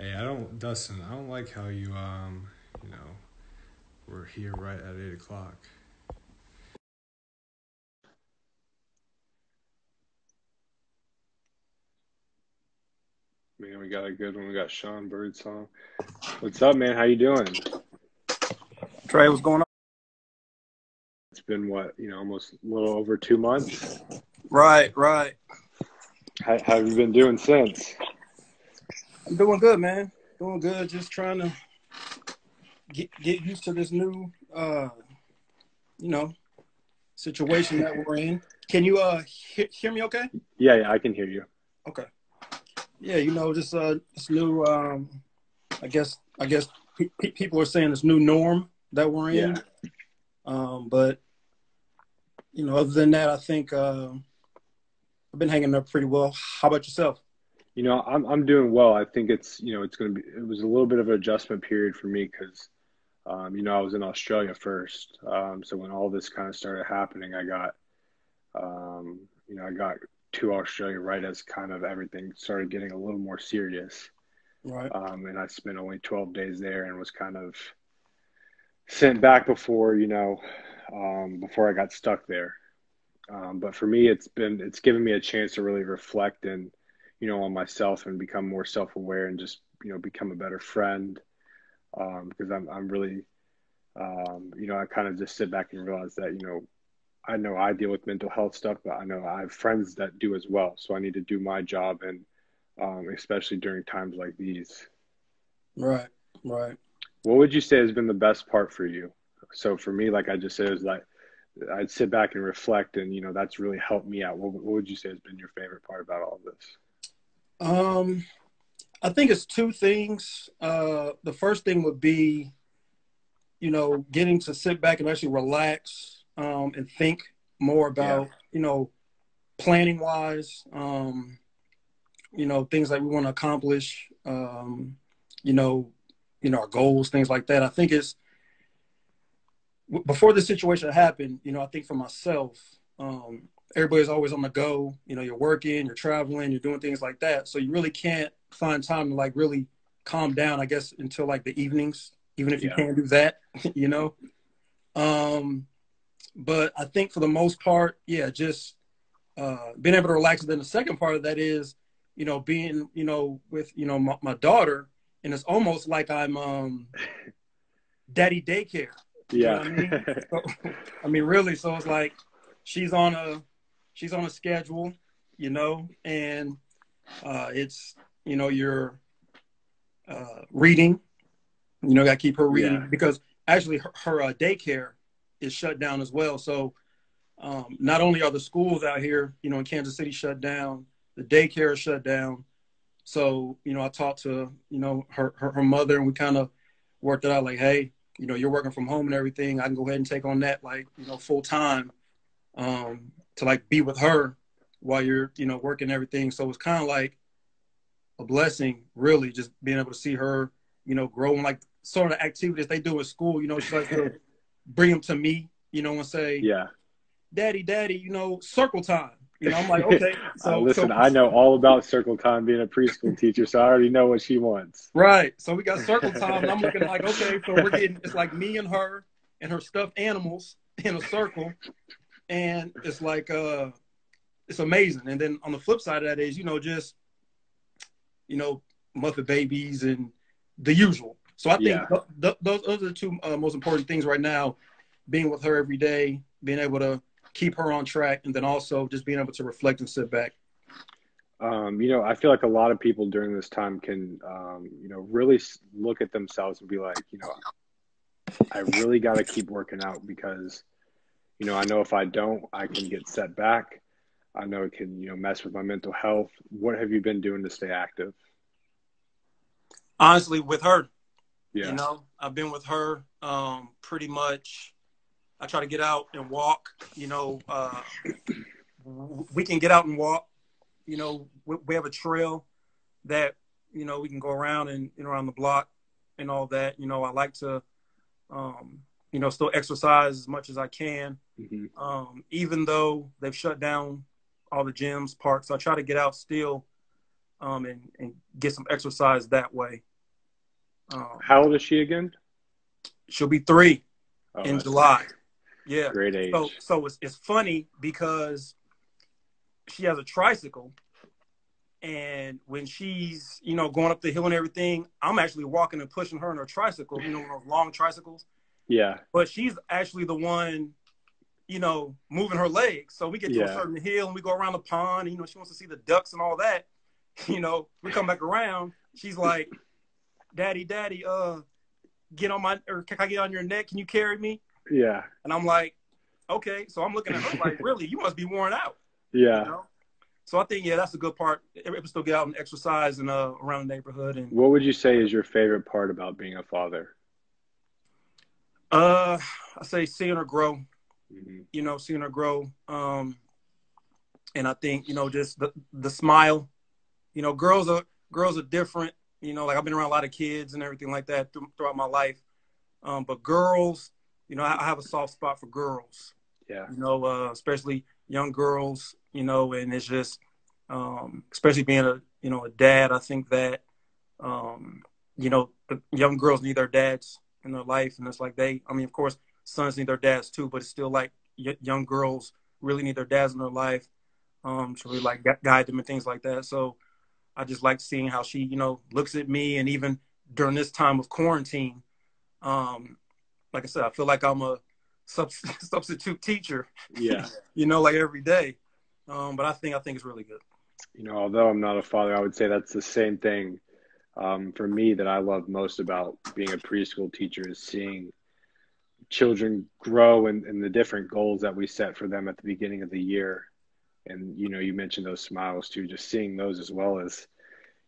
Hey, I don't, Dustin. I don't like how you, um, you know, we're here right at eight o'clock. Man, we got a good one. We got Sean Birdsong. What's up, man? How you doing? Trey, what's going on? It's been what, you know, almost a little over two months. Right, right. How, how have you been doing since? I'm doing good, man. Doing good. Just trying to get get used to this new, uh, you know, situation that we're in. Can you uh he- hear me? Okay. Yeah, yeah, I can hear you. Okay. Yeah, you know, this uh this new um, I guess I guess pe- pe- people are saying this new norm that we're in. Yeah. Um, but you know, other than that, I think uh, I've been hanging up pretty well. How about yourself? You know, I'm I'm doing well. I think it's you know it's going to be it was a little bit of an adjustment period for me because um, you know I was in Australia first. Um, so when all this kind of started happening, I got um, you know I got to Australia right as kind of everything started getting a little more serious. Right. Um, and I spent only 12 days there and was kind of sent back before you know um, before I got stuck there. Um, but for me, it's been it's given me a chance to really reflect and you know on myself and become more self aware and just you know become a better friend um, because I'm I'm really um, you know I kind of just sit back and realize that you know I know I deal with mental health stuff, but I know I have friends that do as well. So I need to do my job and um, especially during times like these. Right. Right. What would you say has been the best part for you? So for me, like I just said, is like I'd sit back and reflect, and you know that's really helped me out. What, what would you say has been your favorite part about all of this? Um, I think it's two things. Uh, the first thing would be, you know, getting to sit back and actually relax um, and think more about, Yeah. you know, planning wise, um, you know, things that we want to accomplish, um, you know, you know, our goals, things like that. I think it's before the situation happened, you know, I think for myself, um, everybody's always on the go. You know, you're working, you're traveling, you're doing things like that. So you really can't find time to like really calm down, I guess, until like the evenings, even if you can't do that, you know. Um, but I think for the most part, yeah, just uh, being able to relax. And then the second part of that is, you know, being, you know, with, you know, my, my daughter, and it's almost like I'm um, daddy daycare. You know Yeah. I mean? So, I mean, really. So it's like she's on a she's on a schedule, you know, and uh, it's you know you're uh, reading. You know, got to keep her reading Yeah. because actually her, her uh, daycare is shut down as well. So um, not only are the schools out here, you know, in Kansas City shut down, the daycare is shut down. So you know, I talked to you know her her, her mother, and we kind of worked it out like, hey, you know, you're working from home and everything. I can go ahead and take on that like you know full time um, to like be with her while you're you know working everything. So it's kind of like a blessing, really, just being able to see her, you know, grow and like sort of activities they do at school. You know, she likes to bring them to me, you know, and say, yeah. "Daddy, Daddy, you know, circle time." You know, I'm like, okay. So Uh, listen, so, I know all about circle time being a preschool teacher, so I already know what she wants. Right. So we got circle time, and I'm looking like, okay, so we're getting it's like me and her and her stuffed animals in a circle, and it's like uh, it's amazing. And then on the flip side of that is, you know, just you know, Muppet babies and the usual. So I think Yeah. th- th- those those are the two uh, most important things right now: being with her every day, being able to keep her on track, and then also just being able to reflect and sit back. Um, you know, I feel like a lot of people during this time can, um, you know, really look at themselves and be like, you know, I really got to keep working out because, you know, I know if I don't, I can get set back. I know it can, you know, mess with my mental health. What have you been doing to stay active? Honestly, with her, Yeah. You know, I've been with her um, pretty much. I try to get out and walk. You know, uh, we can get out and walk. You know, we, we have a trail that you know we can go around and you know around the block and all that. You know, I like to, um, you know, still exercise as much as I can. hmm Um, even though they've shut down all the gyms, parks, I try to get out still um, and, and get some exercise that way. Um, How old is she again? she'll be three Oh, in July. Yeah. Great age. So so it's it's funny because she has a tricycle, and when she's you know going up the hill and everything, I'm actually walking and pushing her on her tricycle. You know, one of those long tricycles. Yeah. But she's actually the one, you know, moving her legs. So we get to a certain hill and we go around the pond. And, you know, she wants to see the ducks and all that. You know, we come back around. She's like, "Daddy, Daddy, uh, get on my or can I get on your neck? Can you carry me?" Yeah. And I'm like, okay. So I'm looking at her like, really, you must be worn out. Yeah. You know? So I think, yeah, that's a good part. Able to still get out and exercise and uh, around the neighborhood. And What would you say is your favorite part about being a father? Uh, I say seeing her grow, Mhm. you know, seeing her grow. Um, and I think, you know, just the, the smile, you know, girls are, girls are different, you know, like I've been around a lot of kids and everything like that th- throughout my life. Um, but girls, you know, I, I have a soft spot for girls. Yeah. you know, uh, especially young girls, you know, and it's just, um, especially being a, you know, a dad, I think that, um, you know, the young girls need their dads in their life. And it's like they, I mean, of course, sons need their dads too, but it's still like y- young girls really need their dads in their life um, to really like guide them and things like that. So I just like seeing how she, you know, looks at me. And even during this time of quarantine, um, like I said, I feel like I'm a sub- substitute teacher Yeah. you know, like every day. Um, but I think I think it's really good. you know, although I'm not a father, I would say that's the same thing um, for me that I love most about being a preschool teacher is seeing children grow and, and the different goals that we set for them at the beginning of the year. And, you know, you mentioned those smiles too, just seeing those as well as,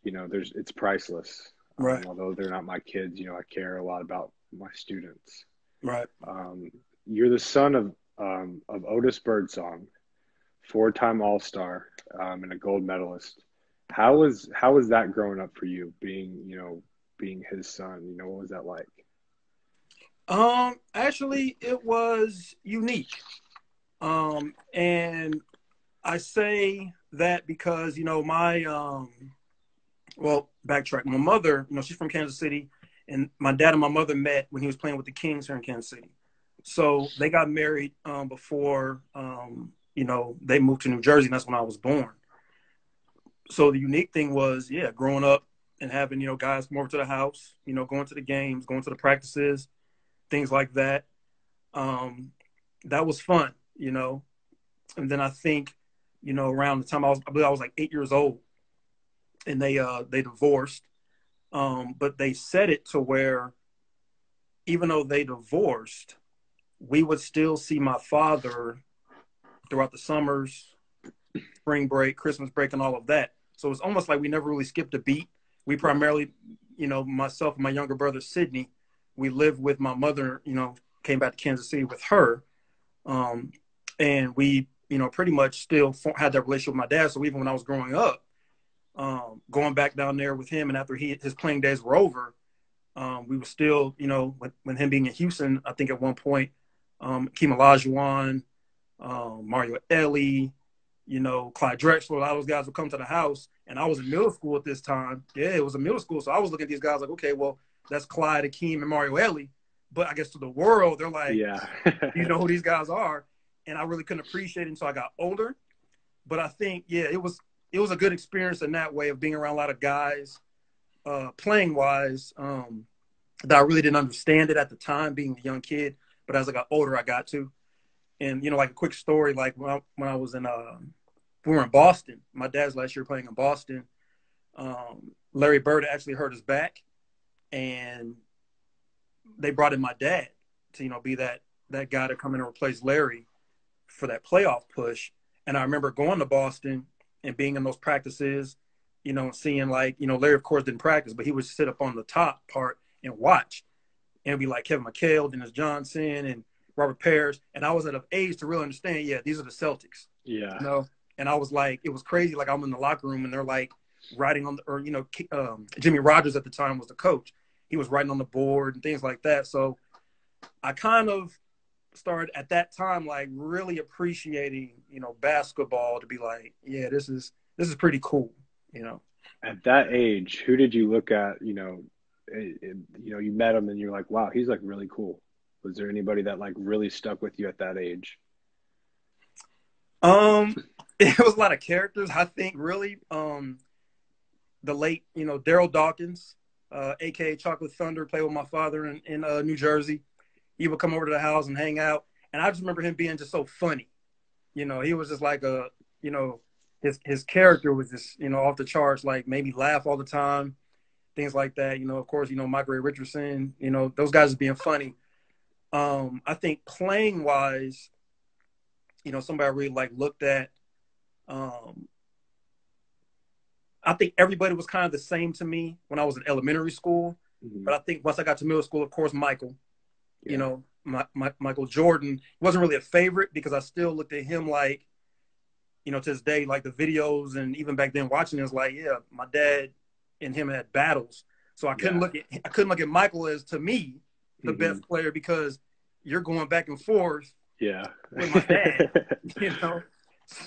you know, there's, it's priceless. Um, Right. although they're not my kids, you know, I care a lot about my students. Right. Um, you're the son of um, of Otis Birdsong, four-time All-Star um, and a gold medalist. How was how was that growing up for you, being you know being his son? You know what was that like? Um, actually, it was unique. Um, and I say that because you know my um, well, backtrack. My mother, you know, she's from Kansas City, and my dad and my mother met when he was playing with the Kings here in Kansas City. So they got married um, before um, you know they moved to New Jersey, and that's when I was born. So the unique thing was, yeah, growing up and having you know guys come over to the house, you know, going to the games, going to the practices, things like that. Um, that was fun, you know. And then I think, you know, around the time I was, I believe I was like eight years old, and they uh they divorced. Um, but they said it to where, even though they divorced, we would still see my father throughout the summers, spring break, Christmas break, and all of that. So it's almost like we never really skipped a beat. We primarily, you know, myself and my younger brother Sydney, we lived with my mother. You know, came back to Kansas City with her, um, and we, you know, pretty much still had that relationship with my dad. So even when I was growing up, um, going back down there with him, and after he his playing days were over, um, we were still, you know, when, when him being in Houston, I think at one point, um, Keem Olajuwon, um, Mario Elie, you know, Clyde Drexler, a lot of those guys would come to the house, and I was in middle school at this time. Yeah, it was a middle school, so I was looking at these guys like, okay, well, that's Clyde, Akeem, and Mario Elie, but I guess to the world, they're like, yeah, you know who these guys are, and I really couldn't appreciate it until I got older. But I think, yeah, it was it was a good experience in that way of being around a lot of guys, uh, playing wise. Um, that I really didn't understand it at the time, being a young kid. But as I got older, I got to. And you know, like a quick story, like when I, when I was in, uh, we were in Boston. My dad's last year playing in Boston. Um, Larry Bird actually hurt his back, and they brought in my dad to you know be that that guy to come in and replace Larry for that playoff push. And I remember going to Boston and being in those practices, you know, seeing like, you know, Larry of course didn't practice, but he would sit up on the top part and watch. And it'd be like Kevin McHale, Dennis Johnson, and Robert Parish. And I was at an age to really understand, yeah, these are the Celtics. yeah, You know? And I was like, it was crazy. Like I'm in the locker room and they're like writing on the, or, you know, um, Jimmy Rodgers at the time was the coach. He was writing on the board and things like that. So I kind of started at that time, like really appreciating, you know, basketball to be like, yeah, this is, this is pretty cool, you know? At that age, who did you look at? You know, it, it, you know, you met him and you're like, wow, he's like really cool. Was there anybody that like really stuck with you at that age? Um, it was a lot of characters. I think really, um, the late, you know, Darryl Dawkins, uh, aka Chocolate Thunder, played with my father in, in uh, New Jersey. He would come over to the house and hang out, and I just remember him being just so funny. You know, he was just like a, you know, his his character was just you know off the charts. Like maybe laugh all the time, things like that. You know, of course, you know Mike Ray Richardson. You know, those guys being funny. Um, I think playing wise, you know, somebody I really like looked at. Um, I think everybody was kind of the same to me when I was in elementary school. Mm-hmm. But I think once I got to middle school, of course, Michael, yeah. you know, my, my, Michael Jordan wasn't really a favorite because I still looked at him like, you know, to this day, like the videos and even back then watching it was like, yeah, my dad and him had battles. So I couldn't yeah. look at I couldn't look at Michael as to me the mm-hmm. best player because you're going back and forth. Yeah. With my dad, you know.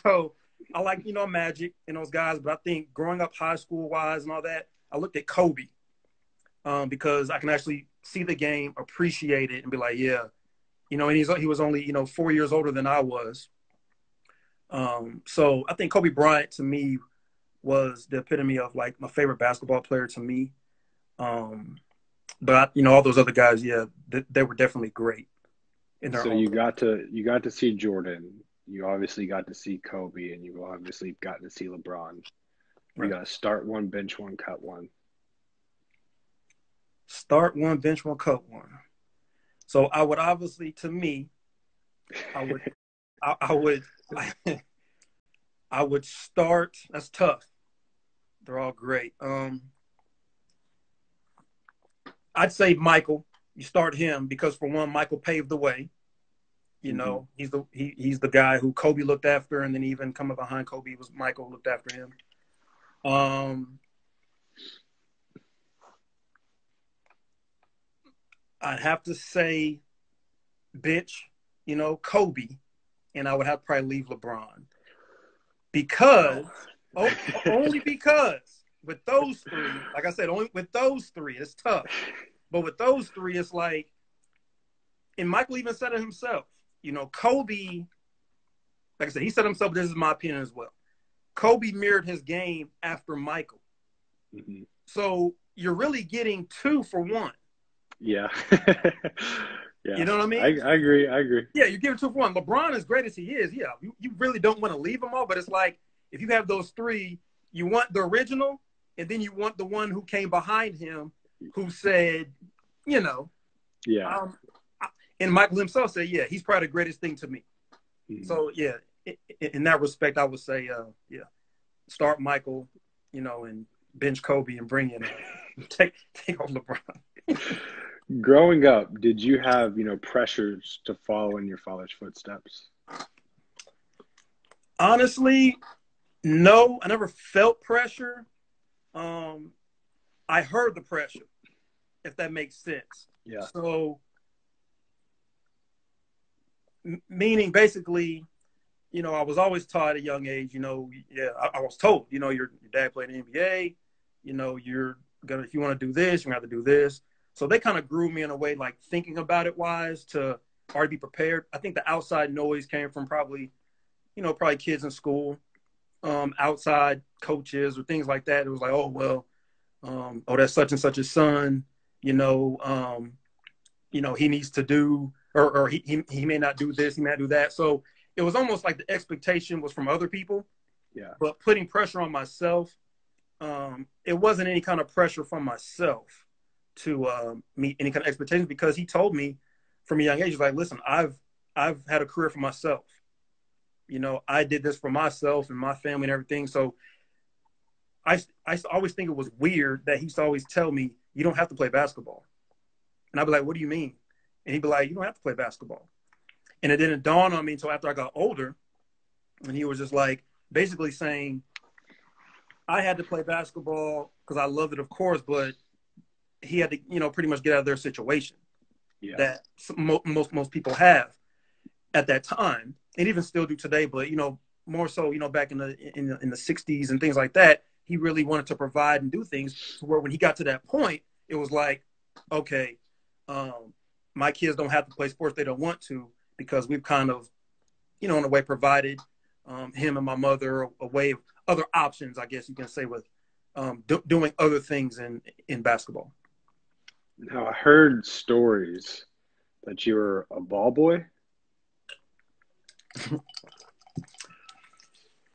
So I like you know Magic and those guys, but I think growing up high school wise and all that, I looked at Kobe um, because I can actually see the game, appreciate it, and be like, yeah, you know. And he's he was only you know four years older than I was. Um, so I think Kobe Bryant to me was the epitome of like my favorite basketball player to me. Um, but you know all those other guys, yeah, they, they were definitely great. so you got to you got to see Jordan. You obviously got to see Kobe, and you obviously got to see LeBron. You right. got to start one, bench one, cut one. Start one, bench one, cut one. So I would obviously, to me, I would, I, I would, I would start. That's tough. They're all great. Um, I'd say Michael. You start him because for one, Michael paved the way. You mm-hmm. know, he's the he, he's the guy who Kobe looked after, and then even coming behind Kobe was Michael looked after him. Um, I'd have to say, bitch, you know, Kobe, and I would have to probably leave LeBron because oh, only because with those three, like I said, only with those three, it's tough. But with those three, it's like, and Michael even said it himself. You know, Kobe, like I said, he said himself. This is my opinion as well. Kobe mirrored his game after Michael. Mm-hmm. So you're really getting two for one. Yeah. yeah. You know what I mean? I, I, agree. I agree. Yeah, you're giving two for one. LeBron, as great as he is, yeah, you, you really don't want to leave them all. But it's like if you have those three, you want the original, and then you want the one who came behind him, who said, you know, yeah. Um, and Michael himself said, yeah, he's probably the greatest thing to me. Mm-hmm. So yeah, in that respect, I would say, uh, yeah, start Michael, you know, and bench Kobe and bring in take take on LeBron. Growing up, did you have you know pressures to follow in your father's footsteps? Honestly, no. I never felt pressure. Um, I heard the pressure, if that makes sense. Yeah. So, meaning basically, you know, I was always taught at a young age, you know, yeah, I, I was told, you know, your, your dad played in NBA, you know, you're gonna if you want to do this, you're gonna have to do this. So they kind of grew me in a way like thinking about it wise to already be prepared. I think the outside noise came from probably, you know, probably kids in school, um, outside coaches or things like that. It was like, oh well, um, oh that's such and such a son, you know, um, you know, he needs to do or, or he, he he may not do this, he may not do that. So it was almost like the expectation was from other people. Yeah. But putting pressure on myself, um, it wasn't any kind of pressure from myself to uh, meet any kind of expectations because he told me from a young age, he's like, listen, I've I've had a career for myself. You know, I did this for myself and my family and everything. So I I always think it was weird that he used to always tell me, you don't have to play basketball. And I'd be like, what do you mean? And he'd be like, you don't have to play basketball. And it didn't dawn on me until after I got older. And he was just like basically saying, I had to play basketball because I loved it, of course, but he had to, you know, pretty much get out of their situation yeah. that most most people have at that time, and even still do today. But you know, more so, you know, back in the in the, in the '60s and things like that, he really wanted to provide and do things to where when he got to that point, it was like, okay, um, my kids don't have to play sports they don't want to because we've kind of, you know, in a way provided um, him and my mother a, a, way of other options, I guess you can say, with um, do, doing other things in in basketball. Now I heard stories that you were a ball boy.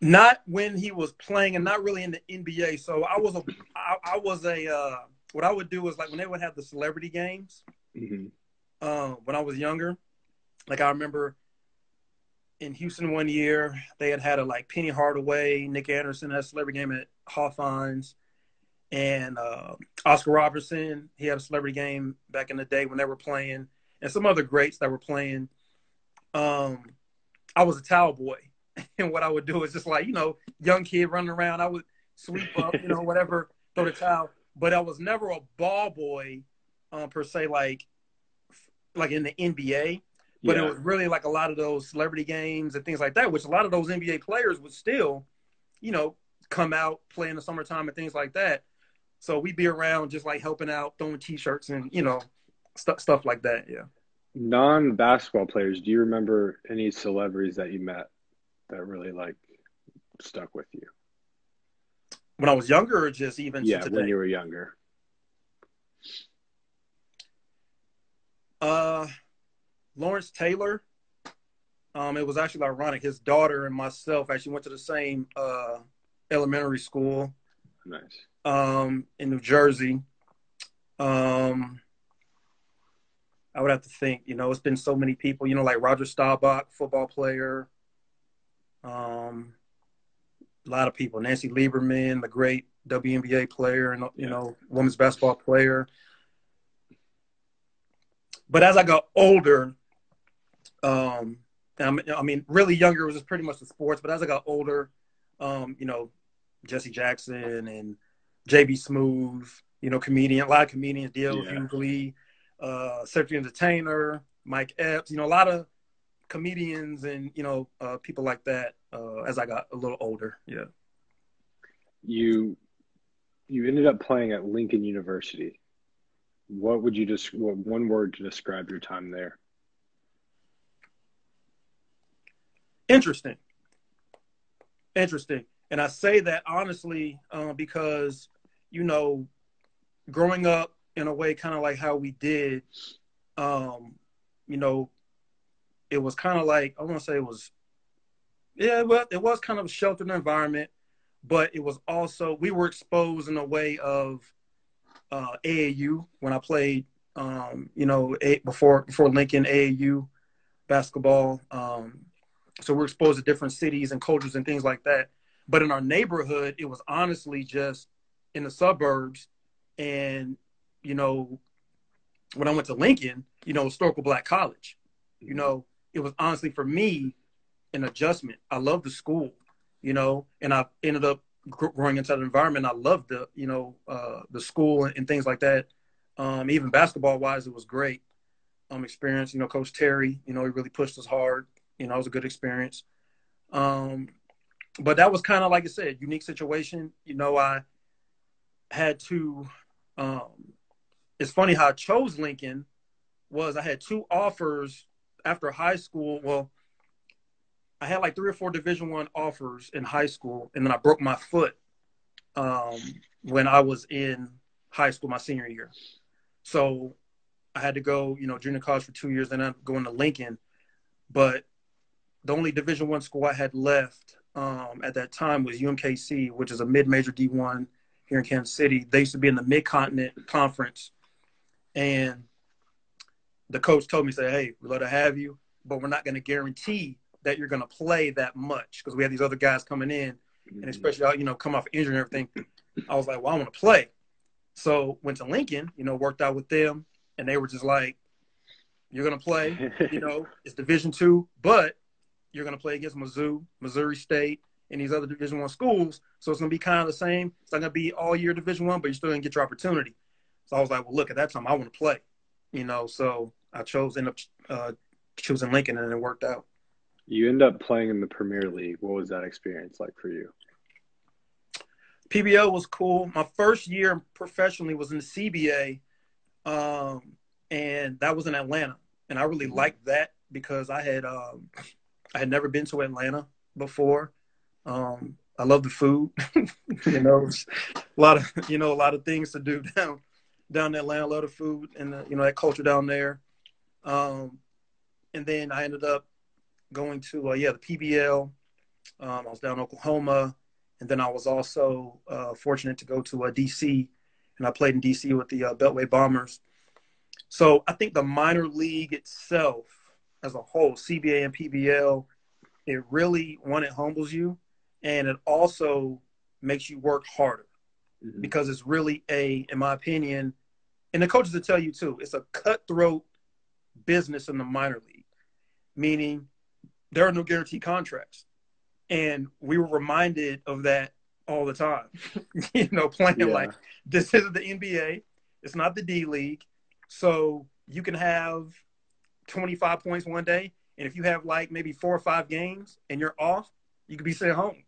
not when he was playing, and not really in the NBA. So I was a, I, I was a. Uh, what I would do was like when they would have the celebrity games. Mm-hmm. Uh, when I was younger, like I remember in Houston one year, they had had a like Penny Hardaway, Nick Anderson had a celebrity game at Hawthorns, and uh, Oscar Robertson. He had a celebrity game back in the day when they were playing, and some other greats that were playing. Um, I was a towel boy, and what I would do is just like you know, young kid running around. I would sweep up, you know, whatever, throw the towel. But I was never a ball boy um, per se, like like in the NBA. But yeah. it was really like a lot of those celebrity games and things like that, which a lot of those NBA players would still, you know, come out play in the summertime and things like that. So we'd be around just like helping out, throwing t-shirts and you know, stuff stuff like that. Yeah. Non basketball players, do you remember any celebrities that you met that really like stuck with you? When I was younger, or just even yeah, when you were younger. Uh, Lawrence Taylor. Um, it was actually ironic. His daughter and myself actually went to the same uh, elementary school. Nice. Um, in New Jersey. Um, I would have to think. You know, it's been so many people. You know, like Roger Staubach, football player. Um, a lot of people. Nancy Lieberman, the great WNBA player, and you yeah. know, women's basketball player. But as I got older, um, I mean, really younger was just pretty much the sports. But as I got older, um, you know, Jesse Jackson and JB Smoove, you know, comedian, a lot of comedians, D.L. yeah. Hughley, uh, Cedric Entertainer, Mike Epps, you know, a lot of comedians and, you know, uh, people like that uh, as I got a little older. Yeah. You, you ended up playing at Lincoln University. What would you just, what one word to describe your time there? Interesting. Interesting. And I say that honestly uh, because, you know, growing up in a way kind of like how we did, um, you know, it was kind of like, I want to say it was, yeah, well, it was kind of a sheltered environment, but it was also, we were exposed in a way of uh, AAU when I played, um, you know, a, before, before Lincoln AAU basketball. Um, so we're exposed to different cities and cultures and things like that. But in our neighborhood, it was honestly just in the suburbs. And, you know, when I went to Lincoln, you know, historical black college, you know, it was honestly for me an adjustment. I love the school, you know, and I ended up growing into that environment. I loved the, you know, uh, the school and, and things like that. Um, even basketball wise, it was great um, experience. You know, Coach Terry, you know, he really pushed us hard. You know, it was a good experience. Um, but that was kind of like I said, unique situation. You know, I had to. Um, it's funny how I chose Lincoln. Was I had two offers after high school. Well, I had like three or four Division One offers in high school, and then I broke my foot um, when I was in high school, my senior year. So I had to go, you know, junior college for two years, then I'm going to Lincoln. But the only Division One school I had left um, at that time was UMKC, which is a mid-major D1 here in Kansas City. They used to be in the Mid-Continent Conference, and the coach told me, "Say, hey, we'd love to have you, but we're not going to guarantee that you're going to play that much because we had these other guys coming in, and mm-hmm. especially you know come off injury and everything." I was like, "Well, I want to play," so went to Lincoln. You know, worked out with them, and they were just like, "You're going to play. you know, it's Division two, but." you're going to play against Mizzou, Missouri State, and these other Division One schools. So it's going to be kind of the same. It's not going to be all year Division One, but you're still going to get your opportunity. So I was like, well, look, at that time I want to play, you know. So I chose end up uh, choosing Lincoln, and it worked out. You end up playing in the Premier League. What was that experience like for you? PBL was cool. My first year professionally was in the CBA, um, and that was in Atlanta, and I really mm-hmm. liked that because I had um, I had never been to Atlanta before. Um, I love the food, you know, a lot of you know a lot of things to do down down in Atlanta. A lot of food and the, you know that culture down there. Um, and then I ended up going to uh, yeah the PBL. Um, I was down in Oklahoma, and then I was also uh, fortunate to go to uh, DC, and I played in DC with the uh, Beltway Bombers. So I think the minor league itself, as a whole, CBA and PBL, it really one it humbles you, and it also makes you work harder mm-hmm. because it's really a, in my opinion, and the coaches will tell you too, it's a cutthroat business in the minor league, meaning there are no guaranteed contracts. And we were reminded of that all the time. you know, playing yeah. like this isn't the NBA, it's not the D League. So you can have 25 points one day, and if you have like maybe four or five games and you're off, you could be sent home.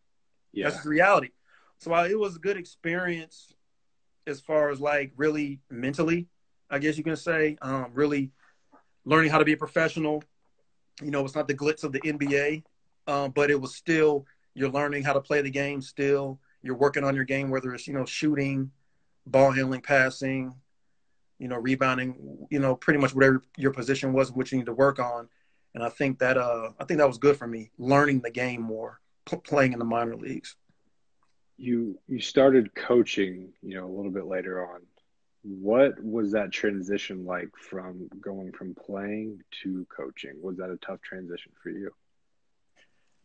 Yeah. That's the reality. So while it was a good experience as far as like really mentally, I guess you can say, um, really learning how to be a professional. You know, it's not the glitz of the NBA, um, but it was still you're learning how to play the game. Still, you're working on your game, whether it's you know shooting, ball handling, passing, you know, rebounding. You know, pretty much whatever your position was, which you need to work on. And I think that uh, I think that was good for me, learning the game more, p- playing in the minor leagues. You you started coaching, you know, a little bit later on what was that transition like from going from playing to coaching? Was that a tough transition for you?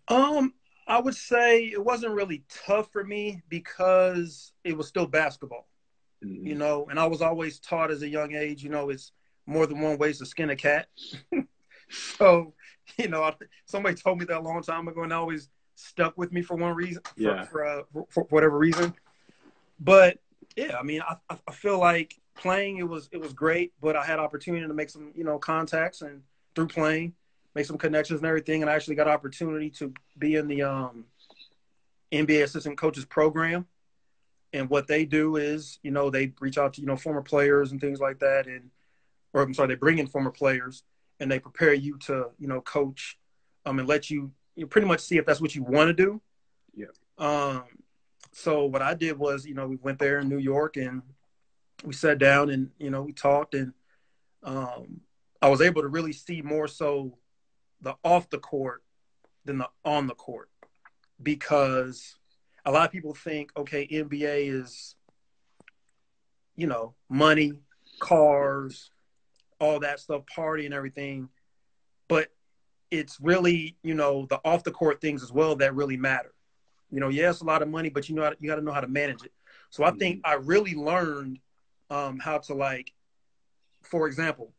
Um, I would say it wasn't really tough for me because it was still basketball. Mm-hmm. You know, and I was always taught as a young age, you know, it's more than one way to skin a cat. so, you know, somebody told me that a long time ago, and always stuck with me for one reason, for, yeah. for, uh, for, for whatever reason. But yeah, I mean, I, I feel like playing it was it was great, but I had opportunity to make some you know contacts and through playing make some connections and everything, and I actually got opportunity to be in the um, NBA assistant coaches program. And what they do is, you know, they reach out to you know former players and things like that, and or I'm sorry, they bring in former players and they prepare you to you know coach, um, and let you you pretty much see if that's what you want to do. Yeah. Um, so what I did was, you know, we went there in New York and we sat down and you know we talked and um, I was able to really see more so the off the court than the on the court because a lot of people think okay NBA is you know money cars all that stuff party and everything. But it's really you know the off the court things as well that really matter you know, yes, a lot of money, but you know, you got to know how to manage it. So I think mm-hmm. I really learned um, how to like, for example,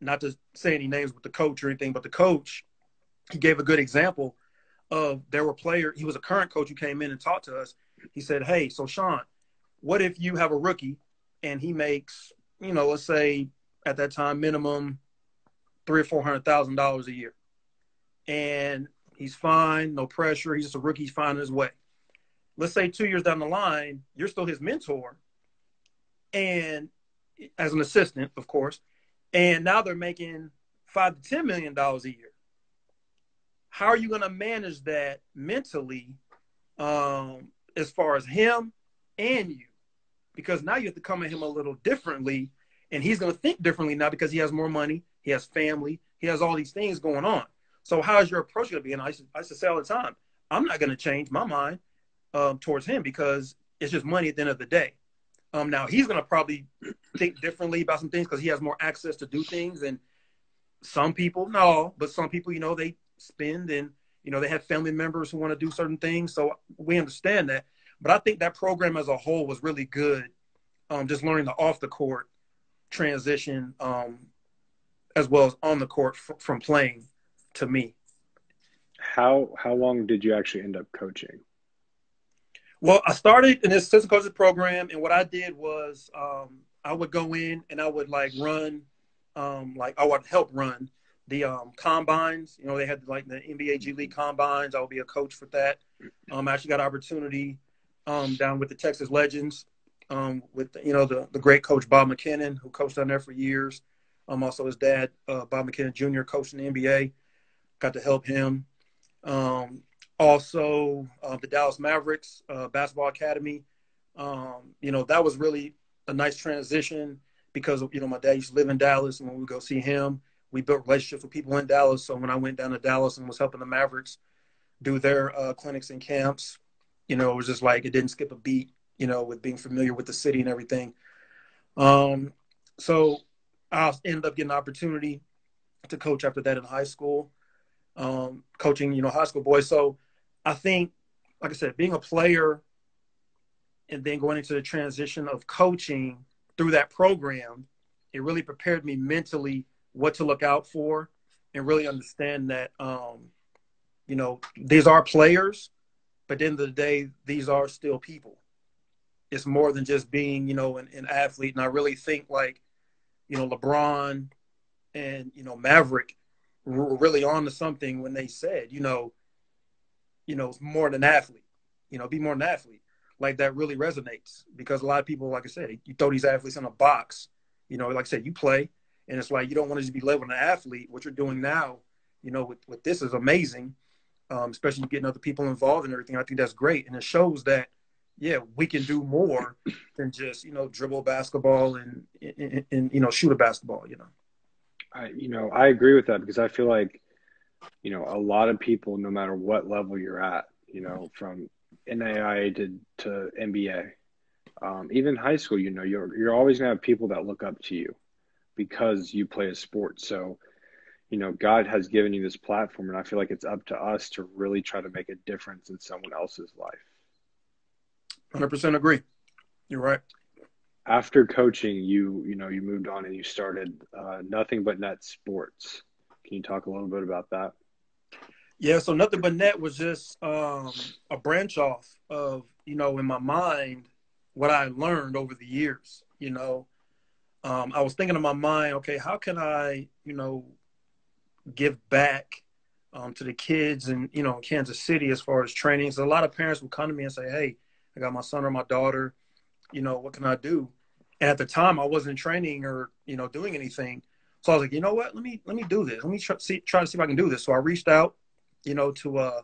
not to say any names with the coach or anything, but the coach, he gave a good example of there were players. He was a current coach who came in and talked to us. He said, "Hey, so Sean, what if you have a rookie and he makes, you know, let's say at that time minimum three or four hundred thousand dollars a year, and He's fine, no pressure. He's just a rookie. He's finding his way. Let's say two years down the line, you're still his mentor, and as an assistant, of course. And now they're making five to ten million dollars a year. How are you going to manage that mentally, um, as far as him and you? Because now you have to come at him a little differently, and he's going to think differently now because he has more money, he has family, he has all these things going on. So how is your approach going to be? And I used, to, I used to say all the time, I'm not going to change my mind um, towards him because it's just money at the end of the day. Um, now he's going to probably think differently about some things because he has more access to do things. And some people, no, but some people, you know, they spend and you know they have family members who want to do certain things. So we understand that. But I think that program as a whole was really good. Um, just learning the off the court transition um, as well as on the court f- from playing to me. How how long did you actually end up coaching? Well, I started in this assistant coaches program, and what I did was um, I would go in and I would like run, um, like I would help run the um, combines. You know, they had like the NBA G League combines. I would be a coach for that. Um, I actually got an opportunity um, down with the Texas Legends um, with you know the the great coach Bob MacKinnon, who coached down there for years. Um, also his dad, uh, Bob MacKinnon Jr., coached in the NBA. Got to help him. Um, also, uh, the Dallas Mavericks uh, basketball academy. Um, you know that was really a nice transition because you know my dad used to live in Dallas, and when we go see him, we built relationships with people in Dallas. So when I went down to Dallas and was helping the Mavericks do their uh, clinics and camps, you know, it was just like it didn't skip a beat. You know, with being familiar with the city and everything. Um, so I ended up getting an opportunity to coach after that in high school, um, coaching you know high school boys. So I think, like I said, being a player and then going into the transition of coaching through that program, it really prepared me mentally what to look out for and really understand that um, you know these are players but at the end of the day these are still people it's more than just being you know an, an athlete and i really think like you know lebron and you know maverick were really on to something when they said you know you know more than athlete you know be more than athlete like that really resonates because a lot of people like i said you throw these athletes in a box you know like i said you play and it's like you don't want to just be labeling an athlete. What you're doing now, you know, with, with this is amazing, um, especially getting other people involved and everything. I think that's great, and it shows that yeah, we can do more than just you know dribble basketball and, and, and you know shoot a basketball. You know, I you know I agree with that because I feel like you know a lot of people, no matter what level you're at, you know, from NAIA to to NBA, um, even high school, you know, you're you're always gonna have people that look up to you because you play a sport. So, you know, God has given you this platform, and I feel like it's up to us to really try to make a difference in someone else's life. 100% agree. You're right. After coaching, you you know you moved on and you started uh, nothing but net sports. Can you talk a little bit about that? Yeah, so nothing but net was just um, a branch off of you know in my mind what I learned over the years. You know, um, I was thinking in my mind, okay, how can I, you know, give back um, to the kids and you know Kansas City as far as training? So a lot of parents would come to me and say, "Hey, I got my son or my daughter, you know, what can I do?" And at the time, I wasn't training or you know doing anything, so I was like, you know what? Let me let me do this. Let me try, see, try to see if I can do this. So I reached out, you know, to uh,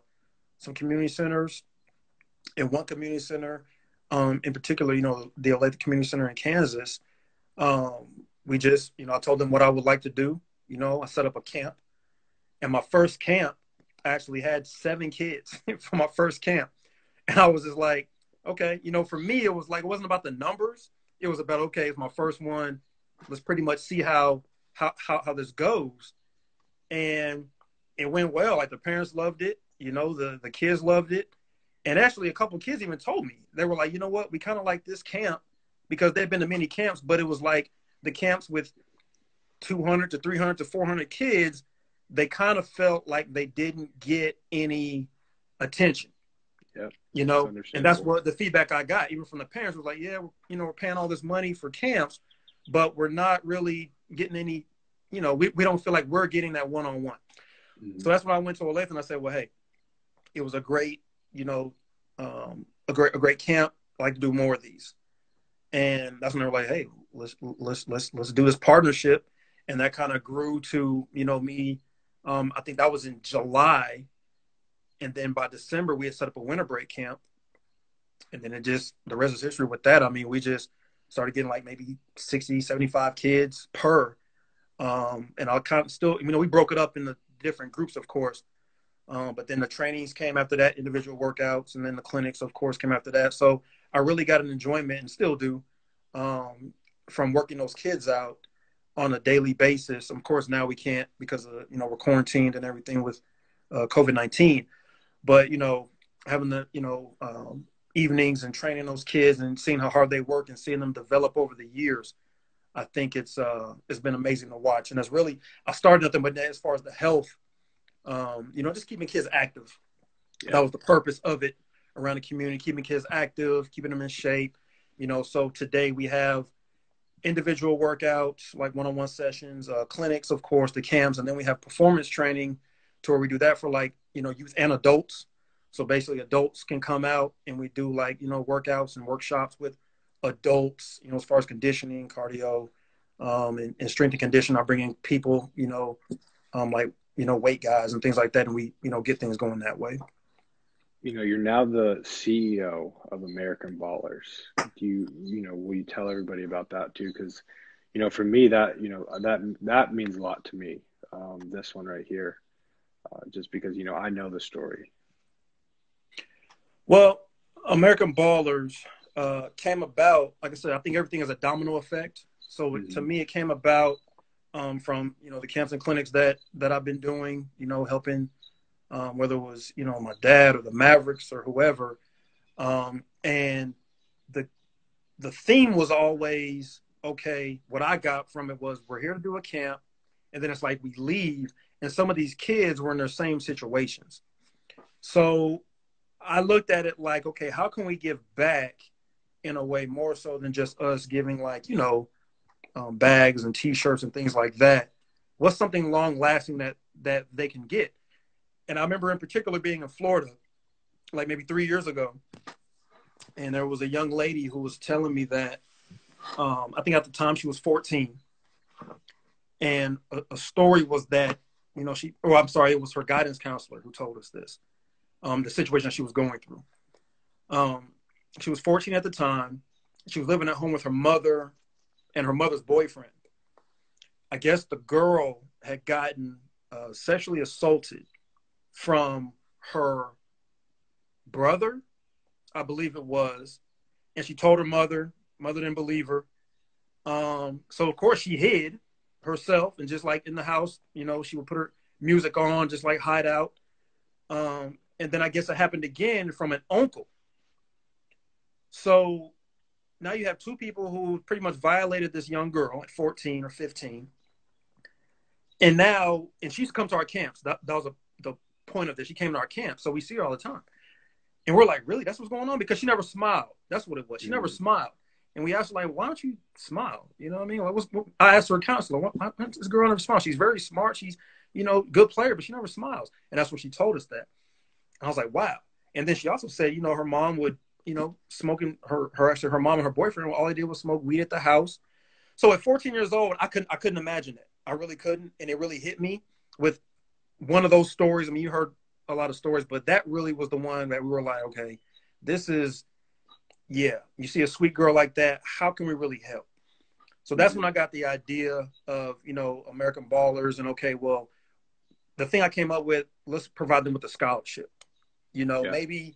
some community centers, and one community center, um, in particular, you know, the Olathe Community Center in Kansas um, we just, you know, I told them what I would like to do. You know, I set up a camp, and my first camp actually had seven kids for my first camp, and I was just like, okay, you know, for me it was like it wasn't about the numbers. It was about okay, it's my first one. Let's pretty much see how how how, how this goes, and it went well. Like the parents loved it. You know, the the kids loved it. And actually, a couple kids even told me they were like, you know what, we kind of like this camp because they've been to many camps, but it was like the camps with 200 to 300 to 400 kids, they kind of felt like they didn't get any attention. Yeah. You know, that's and that's what the feedback I got, even from the parents, was like, yeah, you know, we're paying all this money for camps, but we're not really getting any, you know, we, we don't feel like we're getting that one on one. So that's when I went to Olathe and I said, well, hey, it was a great, you know, um, a great, a great camp. I'd like to do more of these and that's when they were like, "Hey, let's let's let's let's do this partnership," and that kind of grew to you know me. Um, I think that was in July, and then by December we had set up a winter break camp, and then it just the rest is history with that. I mean, we just started getting like maybe 60, 75 kids per, um, and I kind of still, you know, we broke it up into different groups, of course. Um, but then the trainings came after that, individual workouts, and then the clinics, of course, came after that. So I really got an enjoyment and still do um, from working those kids out on a daily basis. Of course, now we can't because of, you know we're quarantined and everything with uh, COVID nineteen. But you know, having the you know um, evenings and training those kids and seeing how hard they work and seeing them develop over the years, I think it's uh, it's been amazing to watch. And it's really I started nothing but as far as the health, um, you know, just keeping kids active. Yeah. That was the purpose of it around the community, keeping kids active, keeping them in shape. You know, so today we have individual workouts like one-on-one sessions, uh, clinics, of course, the cams, and then we have performance training to where we do that for like you know youth and adults. So basically, adults can come out and we do like you know workouts and workshops with adults, you know, as far as conditioning, cardio, um, and, and strength and condition. I bring in people, you know, um, like you know, weight guys and things like that, and we, you know, get things going that way. You know, you're now the CEO of American Ballers. Do you, you know, will you tell everybody about that too? Because, you know, for me, that you know that that means a lot to me. Um, this one right here, uh, just because you know I know the story. Well, American Ballers uh, came about, like I said, I think everything is a domino effect. So mm-hmm. to me, it came about um, from you know the camps and clinics that that I've been doing, you know, helping um, whether it was you know my dad or the Mavericks or whoever, um, and the the theme was always okay. What I got from it was we're here to do a camp, and then it's like we leave, and some of these kids were in their same situations. So I looked at it like, okay, how can we give back in a way more so than just us giving like you know um, bags and T-shirts and things like that. What's something long lasting that that they can get? And I remember in particular being in Florida, like maybe three years ago, and there was a young lady who was telling me that um, I think at the time she was 14, and a, a, story was that you know she, oh I'm sorry, it was her guidance counselor who told us this, um, the situation she was going through. Um, she was 14 at the time. She was living at home with her mother and her mother's boyfriend. I guess the girl had gotten uh, sexually assaulted from her brother, I believe it was, and she told her mother. Mother didn't believe her. Um, so of course she hid herself, and just like in the house, you know, she would put her music on, just like hide out. Um, and then I guess it happened again from an uncle. So now you have two people who pretty much violated this young girl at 14 or 15 and now and she's come to our camps. That, that was a, the point of this. She came to our camp so we see her all the time. And we're like really? That's what's going on? Because she never smiled. That's what it was. She mm-hmm. never smiled and we asked her like why don't you smile you know what i mean what was, what, i asked her counselor why, why this girl never smile she's very smart she's you know good player but she never smiles and that's when she told us that and i was like wow and then she also said you know her mom would you know, smoking her her actually her mom and her boyfriend. All they did was smoke weed at the house. So at 14 years old, I couldn't I couldn't imagine it. I really couldn't, and it really hit me with one of those stories. I mean, you heard a lot of stories, but that really was the one that we were like, okay, this is, yeah. You see a sweet girl like that, how can we really help? So that's when I got the idea of you know American Ballers, and okay, well, the thing I came up with, let's provide them with a scholarship. You know, yeah. maybe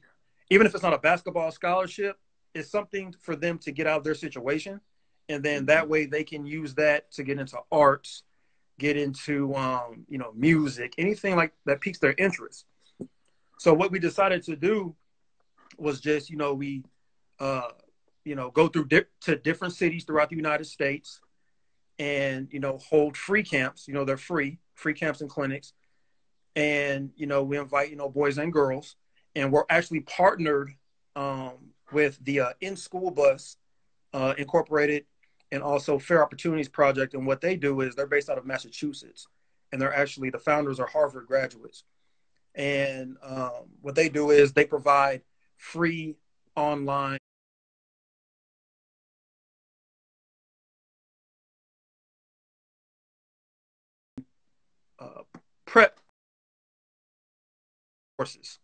even if it's not a basketball scholarship, it's something for them to get out of their situation. And then mm-hmm. that way they can use that to get into arts, get into um, you know, music, anything like that piques their interest. So what we decided to do was just, you know, we uh, you know, go through di- to different cities throughout the United States and, you know, hold free camps, you know, they're free, free camps and clinics. And, you know, we invite, you know, boys and girls and we're actually partnered um, with the uh, In School Bus uh, Incorporated and also Fair Opportunities Project. And what they do is they're based out of Massachusetts, and they're actually the founders are Harvard graduates. And um, what they do is they provide free online prep courses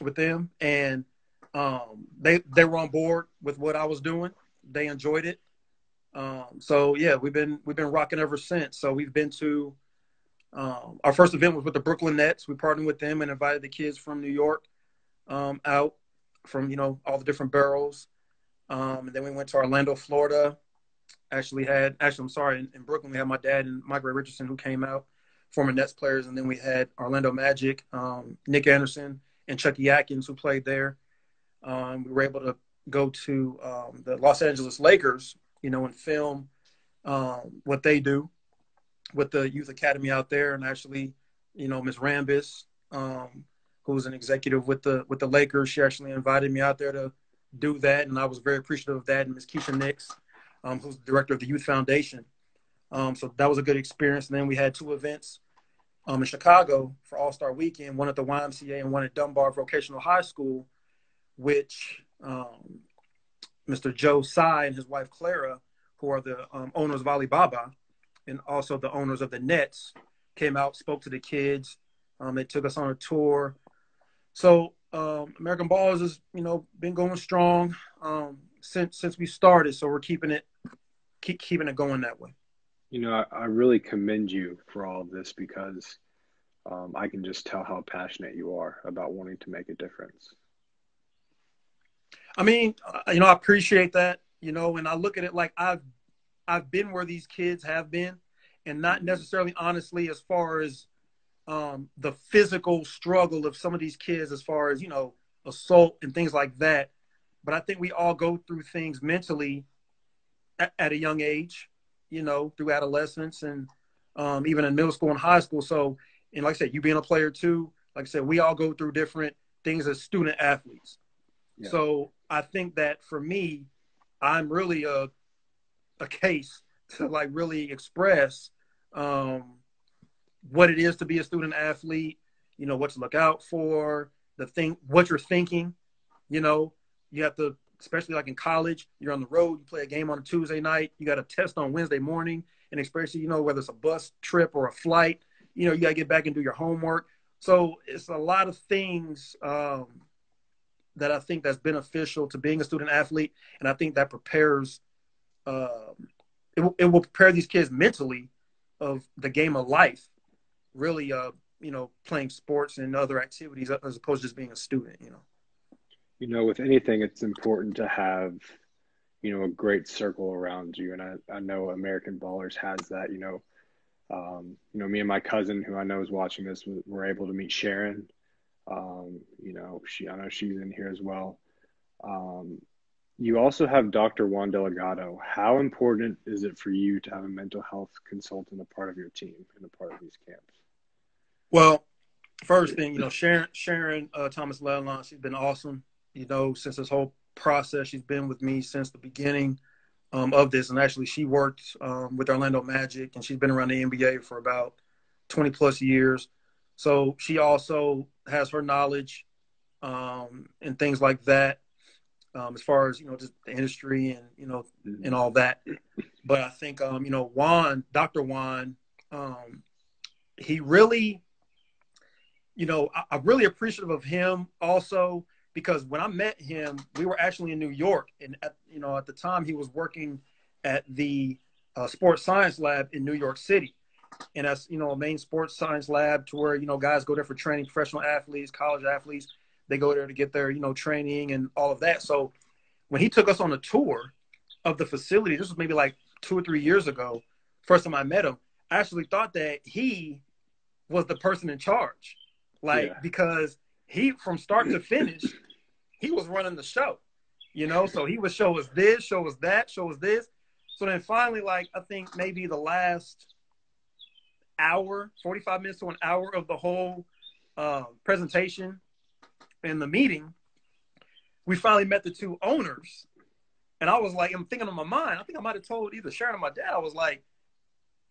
with them, and um, they they were on board with what I was doing. They enjoyed it. Um, so yeah, we've been we've been rocking ever since. So we've been to um, our first event was with the Brooklyn Nets. We partnered with them and invited the kids from New York um, out from you know all the different boroughs. Um, and then we went to Orlando, Florida. Actually had actually I'm sorry in, in Brooklyn we had my dad and Mike Ray Richardson who came out, former Nets players, and then we had Orlando Magic, um, Nick Anderson, and Chucky Atkins, who played there. Um, we were able to go to um, the Los Angeles Lakers, you know, and film um, what they do with the youth academy out there. And actually, you know, Miss Rambis, um, who's an executive with the with the Lakers, she actually invited me out there to do that, and I was very appreciative of that. And Ms. Keisha Nix, um, who's the director of the Youth Foundation. Um, so that was a good experience. And then we had two events um, in Chicago for All Star Weekend, one at the YMCA and one at Dunbar Vocational High School, which um, Mr. Joe Tsai and his wife Clara, who are the um, owners of Alibaba and also the owners of the Nets, came out, spoke to the kids. Um, they took us on a tour. So um, American Ballers has, you know, been going strong um, since since we started. So we're keeping it keep keeping it going that way. You know, I, I really commend you for all of this because um, I can just tell how passionate you are about wanting to make a difference. I mean, uh, you know, I appreciate that. You know, and I look at it like I've I've been where these kids have been, and not necessarily honestly as far as um, the physical struggle of some of these kids, as far as you know, assault and things like that. But I think we all go through things mentally at, at a young age, you know, through adolescence and um, even in middle school and high school. So, and like I said, you being a player too, like I said, we all go through different things as student athletes. Yeah. So I think that for me, I'm really a a case to like really express um, what it is to be a student athlete. You know what to look out for, the thing, what you're thinking. You know, you have to, especially like in college, you're on the road. You play a game on a Tuesday night. You got a test on Wednesday morning, and especially you know whether it's a bus trip or a flight. You know, you got to get back and do your homework. So it's a lot of things um, that I think that's beneficial to being a student athlete, and I think that prepares. Uh, it, will, it will prepare these kids mentally of the game of life, really. Uh, you know, playing sports and other activities as opposed to just being a student. You know. You know, with anything, it's important to have, you know, a great circle around you, and I, I know American Ballers has that. You know, um, you know, me and my cousin, who I know is watching this, were able to meet Sharon um, you know, she I know she's in here as well. Um, you also have Dr. Juan Delgado. How important is it for you to have a mental health consultant a part of your team and a part of these camps? Well, first thing, you know, Sharon Sharon uh, Thomas Lelon, she's been awesome. You know, since this whole process, she's been with me since the beginning um, of this. And actually, she worked um, with Orlando Magic, and she's been around the NBA for about 20 plus years. So she also has her knowledge um, and things like that, um, as far as you know, just the industry and you know and all that. But I think um, you know Juan, Dr. Juan, um, he really, you know, I, I'm really appreciative of him also because when I met him, we were actually in New York, and at, you know at the time he was working at the uh, sports science lab in New York City. And that's you know a main sports science lab to where you know guys go there for training professional athletes college athletes. They go there to get their you know training and all of that. So when he took us on a tour of the facility this was maybe like two or three years ago first time i met him i actually thought that he was the person in charge like yeah. because he from start to finish he was running the show you know so he would show us this show us that show us this so then finally like i think maybe the last hour, 45 minutes to an hour of the whole uh, presentation and the meeting, we finally met the two owners. And I was like, I'm thinking in my mind, I think I might have told either Sharon or my dad, I was like,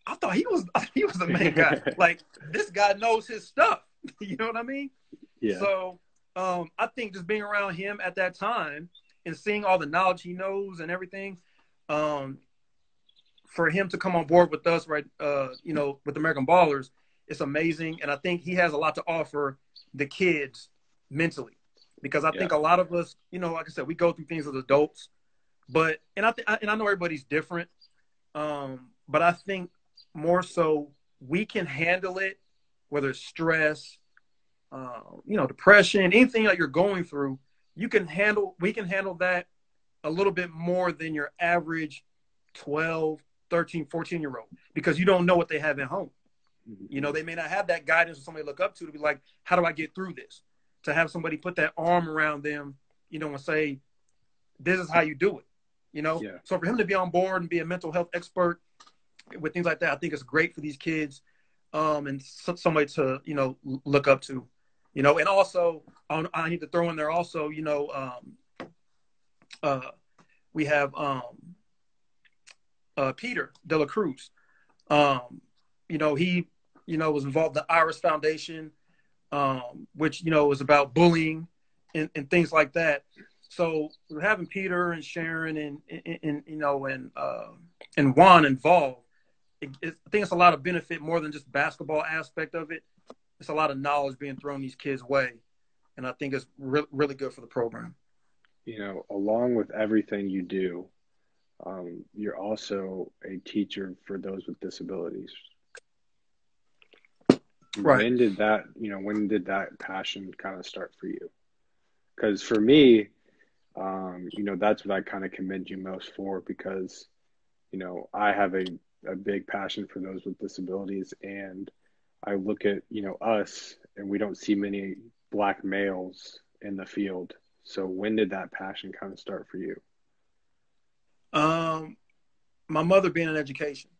I thought he was he was the main guy. like this guy knows his stuff. you know what I mean? Yeah. So um, I think just being around him at that time and seeing all the knowledge he knows and everything, um, for him to come on board with us, right? Uh, you know, with American Ballers, it's amazing, and I think he has a lot to offer the kids mentally, because I yeah. think a lot of us, you know, like I said, we go through things as adults, but and I th- and I know everybody's different, um, but I think more so we can handle it, whether it's stress, uh, you know, depression, anything that you're going through, you can handle. We can handle that a little bit more than your average 12 13, 14 year old because you don't know what they have at home. Mm-hmm. You know, they may not have that guidance or somebody to look up to to be like, how do I get through this? To have somebody put that arm around them, you know, and say, this is how you do it. You know, yeah. so for him to be on board and be a mental health expert with things like that, I think it's great for these kids um, and somebody to, you know, look up to, you know, and also I need to throw in there also, you know, um, uh, we have um, uh, Peter De La Cruz. Um, you know, he you know, was involved in the Iris Foundation, um, which you know was about bullying and, and things like that. So having Peter and Sharon and, and, and you know and uh, and Juan involved, I think it's a lot of benefit more than just basketball aspect of it. It's a lot of knowledge being thrown these kids' way, and I think it's re- really good for the program. You know, along with everything you do, um, you're also a teacher for those with disabilities. Right. When did that, you know, when did that passion kind of start for you? Because for me, um, you know, that's what I kind of commend you most for because, you know, I have a, a big passion for those with disabilities. And I look at, you know, us and we don't see many black males in the field. So when did that passion kind of start for you? Um, my mother being in education.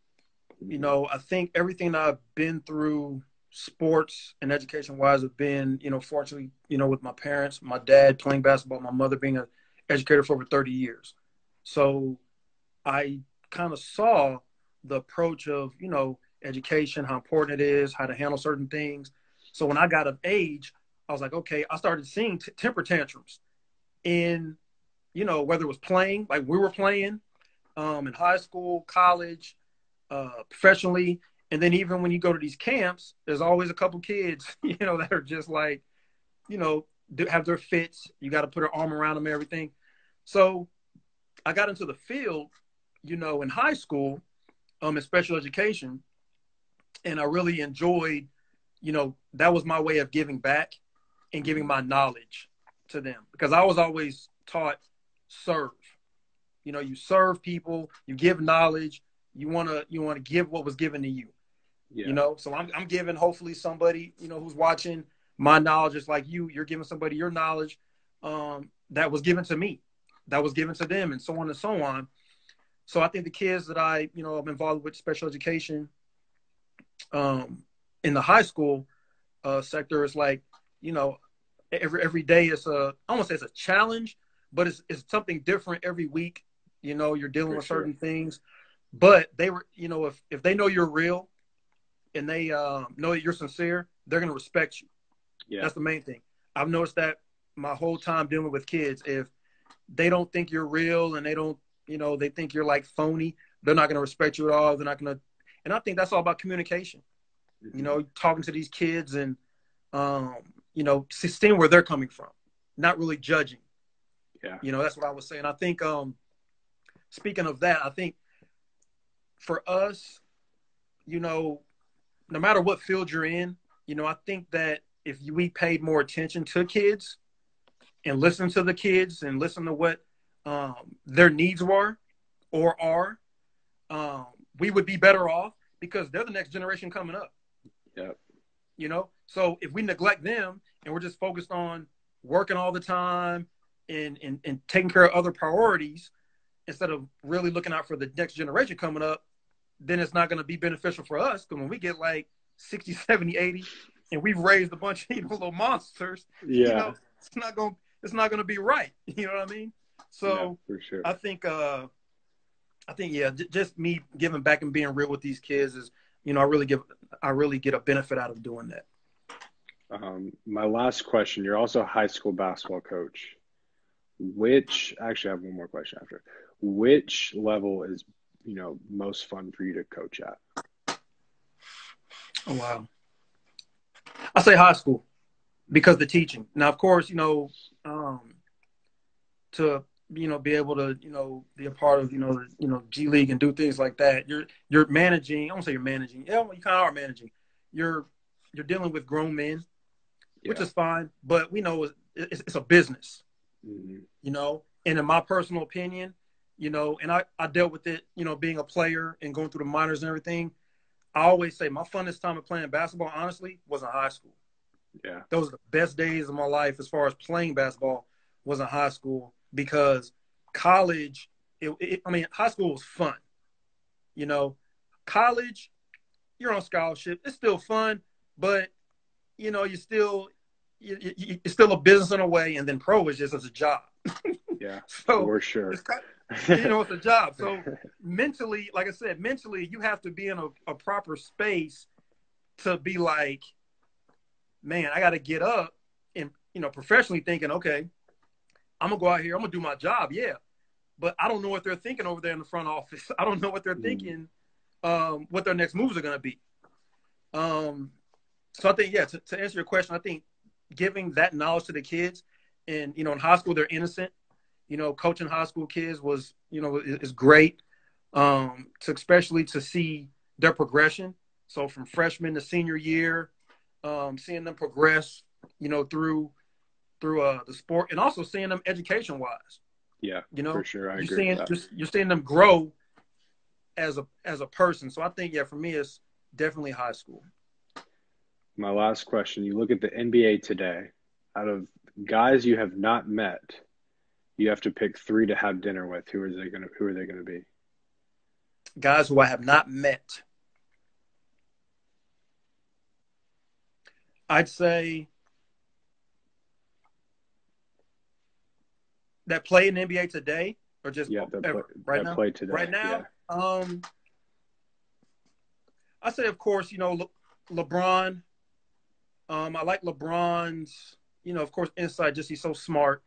You mm-hmm. know, I think everything I've been through sports and education wise have been, you know, fortunately, you know, with my parents, my dad playing basketball, my mother being an educator for over 30 years. So I kind of saw the approach of, you know, education, how important it is, how to handle certain things. So when I got of age, I was like, okay, I started seeing t- temper tantrums in, you know, whether it was playing, like we were playing um, in high school, college, uh, professionally, and then even when you go to these camps, there's always a couple kids, you know, that are just like, you know, have their fits. You got to put an arm around them and everything. So I got into the field, you know, in high school, um, in special education, and I really enjoyed, you know, that was my way of giving back and giving my knowledge to them because I was always taught serve. You know, you serve people, you give knowledge, you wanna you wanna give what was given to you. Yeah. You know, so I'm I'm giving hopefully somebody, you know, who's watching my knowledge is like you, you're giving somebody your knowledge um, that was given to me, that was given to them, and so on and so on. So I think the kids that I, you know, I'm involved with special education um, in the high school uh, sector is like, you know, every every day is a I almost say it's a challenge, but it's it's something different every week. You know, you're dealing For with certain things, but they were, you know, if if they know you're real, and they uh, know that you're sincere, they're gonna respect you. Yeah. That's the main thing. I've noticed that my whole time dealing with kids. If they don't think you're real and they don't, you know, they think you're like phony, they're not gonna respect you at all. They're not gonna and I think that's all about communication. You know, talking to these kids and um, you know, seeing where they're coming from, not really judging. Yeah. You know, that's what I was saying. I think um speaking of that, I think for us, you know, no matter what field you're in, you know, I think that if we paid more attention to kids and listen to the kids and listen to what um, their needs were or are, um, we would be better off because they're the next generation coming up. Yeah. You know, so if we neglect them and we're just focused on working all the time and, and, and taking care of other priorities instead of really looking out for the next generation coming up, then it's not going to be beneficial for us. Because when we get like 60, 70, 80, and we've raised a bunch of you know, little monsters, yeah, you know, it's not going it's not going to be right. You know what I mean? So yeah, for sure. I think uh, I think yeah, j- just me giving back and being real with these kids is you know I really give I really get a benefit out of doing that. Um, my last question: You're also a high school basketball coach. Which actually, I have one more question after. Which level is you know most fun for you to coach at? Oh wow. I say high school because the teaching. Now, of course, you know, um, to you know be able to you know be a part of you know you know G League and do things like that. You're you're managing. I won't say you're managing. Yeah, you kind of are managing. You're you're dealing with grown men, yeah. which is fine. But we know it's, it's, it's a business. Mm-hmm. You know, and in my personal opinion, you know, and I, I dealt with it, you know, being a player and going through the minors and everything. I always say my funnest time of playing basketball, honestly, was in high school. Yeah. Those are the best days of my life as far as playing basketball was in high school because college, it, it, I mean, high school was fun. You know, college, you're on scholarship. It's still fun, but, you know, you're still, you, you, it's still a business in a way. And then pro is just as a job. yeah. so for sure. Kind, you know, it's a job. So mentally, like I said, mentally, you have to be in a, a proper space to be like, man, I got to get up and you know professionally thinking, okay, I'm gonna go out here, I'm gonna do my job, yeah, but I don't know what they're thinking over there in the front office. I don't know what they're mm. thinking, um, what their next moves are gonna be. Um, so I think, yeah, to, to answer your question, I think giving that knowledge to the kids, and you know, in high school they're innocent. You know, coaching high school kids was, you know, is, is great. Um, to especially to see their progression. So from freshman to senior year, um, seeing them progress, you know, through through uh, the sport, and also seeing them education wise. Yeah, you know, for sure, I you're agree. Seeing, you're, you're seeing them grow as a as a person. So I think, yeah, for me, it's definitely high school. My last question: You look at the NBA today. Out of guys you have not met, you have to pick three to have dinner with. Who are they going to? Who are they going to be? Guys who I have not met. I'd say that play in the NBA today, or just yeah, that play, right that now. Play today. Right now, yeah. um, I say, of course, you know Le- LeBron. Um, I like LeBron's, you know, of course, insight. Just he's so smart,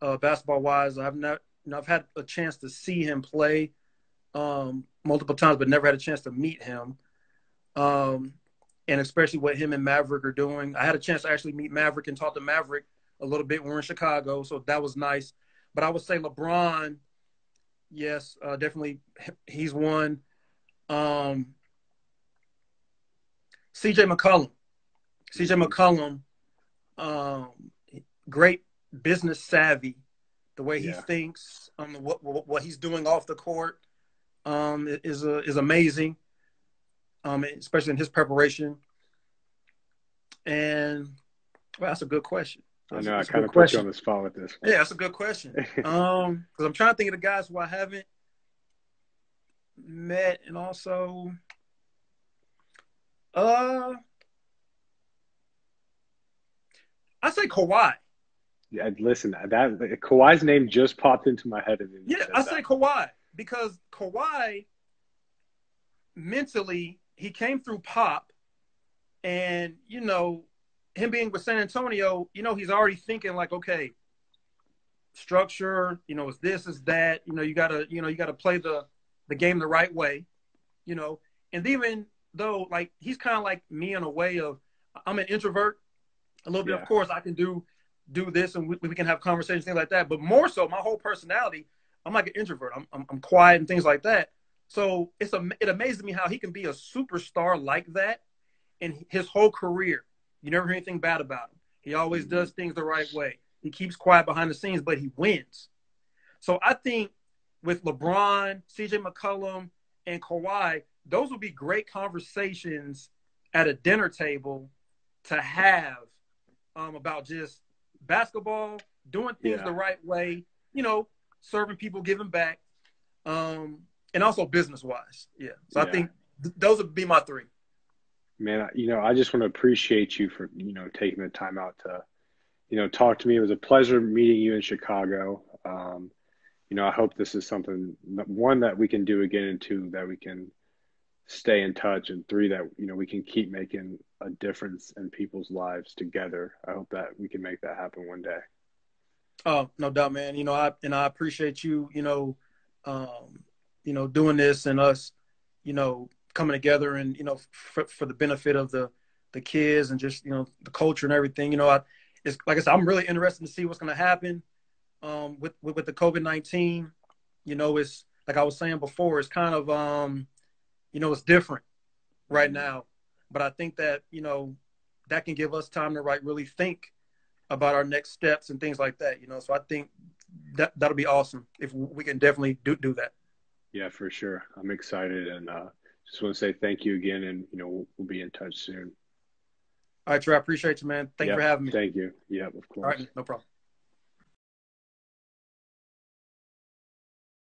uh, basketball wise. I've not, you know, I've had a chance to see him play um, multiple times, but never had a chance to meet him. Um, and especially what him and Maverick are doing. I had a chance to actually meet Maverick and talk to Maverick a little bit. We're in Chicago, so that was nice. But I would say LeBron, yes, uh, definitely he's one. Um, CJ McCollum, CJ McCollum, um, great business savvy, the way he yeah. thinks, um, what, what, what he's doing off the court, um, is uh, is amazing um, especially in his preparation. And well, that's a good question. That's, I know I kind of put question. you on the spot with this. Yeah, that's a good question. um, because I'm trying to think of the guys who I haven't met, and also, uh, I say Kawhi. Yeah, listen, that Kawhi's name just popped into my head. yeah, I that. say Kawhi because Kawhi mentally he came through pop and you know him being with san antonio you know he's already thinking like okay structure you know is this is that you know you gotta you know you gotta play the the game the right way you know. And even though like he's kind of like me in a way of i'm an introvert. A little bit yeah. of course i can do do this and we, we can have conversations things like that. But more so my whole personality i'm like an introvert. I'm, I'm, I'm quiet and things like that. So it's a, it amazes me how he can be a superstar like that in his whole career. You never hear anything bad about him. He always does things the right way. He keeps quiet behind the scenes, but he wins. So I think with LeBron, CJ McCollum, and Kawhi, those would be great conversations at a dinner table to have um, about just basketball, doing things yeah. the right way, you know, serving people, giving back. Um, and also business wise. Yeah. So yeah. I think th- those would be my three. Man, you know, I just want to appreciate you for you know taking the time out to, you know, talk to me. It was a pleasure meeting you in Chicago. Um, you know, I hope this is something one that we can do again, and two that we can stay in touch, and three that you know we can keep making a difference in people's lives together. I hope that we can make that happen one day. Oh, no doubt, man. You know, I and I appreciate you. You know, um, you know, doing this and us, you know, coming together and you know for, for the benefit of the the kids and just you know the culture and everything. You know, I, it's like I said, I'm really interested to see what's going to happen um, with, with, with the COVID nineteen. You know, it's like I was saying before, it's kind of um, you know, it's different right mm-hmm. now, but I think that you know that can give us time to like really think about our next steps and things like that. You know, so I think that that'll be awesome if we can definitely do do that. Yeah, for sure. I'm excited and uh, just want to say thank you again, and you know we'll, we'll be in touch soon. All right, Trey. I appreciate you, man. Thank yep, you for having me. Thank you. Yeah, of course. All right, no problem.